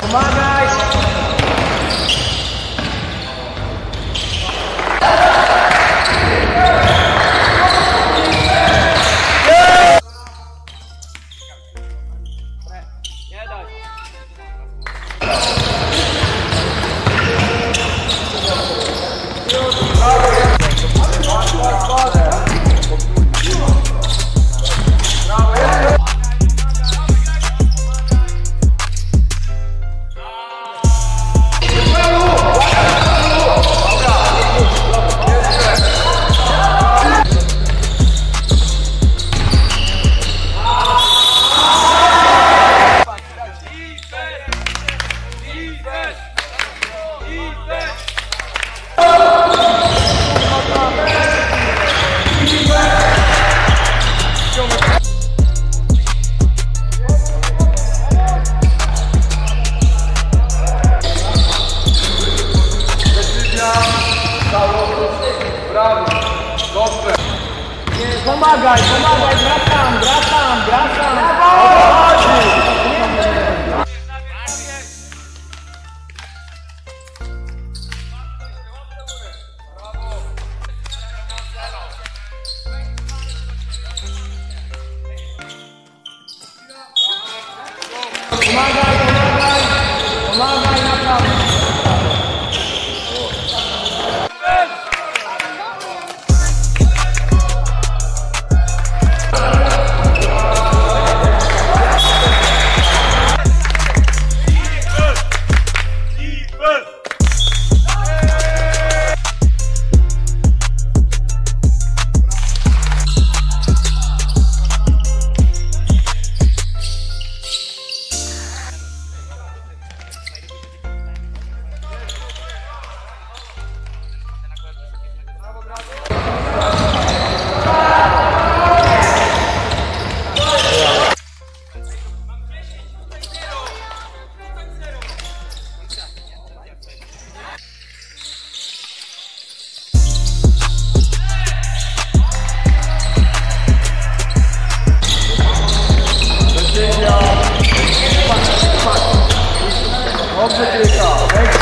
Tomada! Pomagaj, pomagaj, wracam, wracam, wracam. O Dobrze kilka.